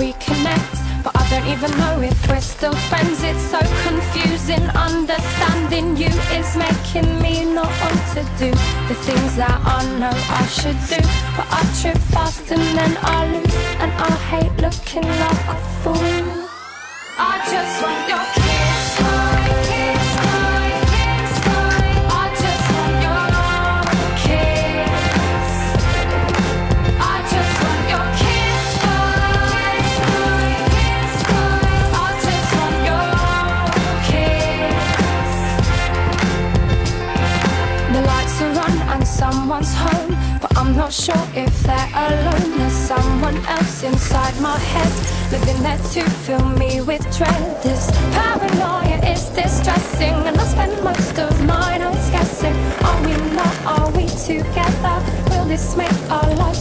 we connect, but I don't even know if we're still friends. It's so confusing. Understanding you is making me not to do the things that I know I should do. But I trip fast and then I lose, and I hate looking like a fool. Someone's home, but I'm not sure if they're alone. There's someone else inside my head, living there to fill me with dread. This paranoia is distressing, and I spend most of my nights guessing: Are we not? Are we together? Will this make our life?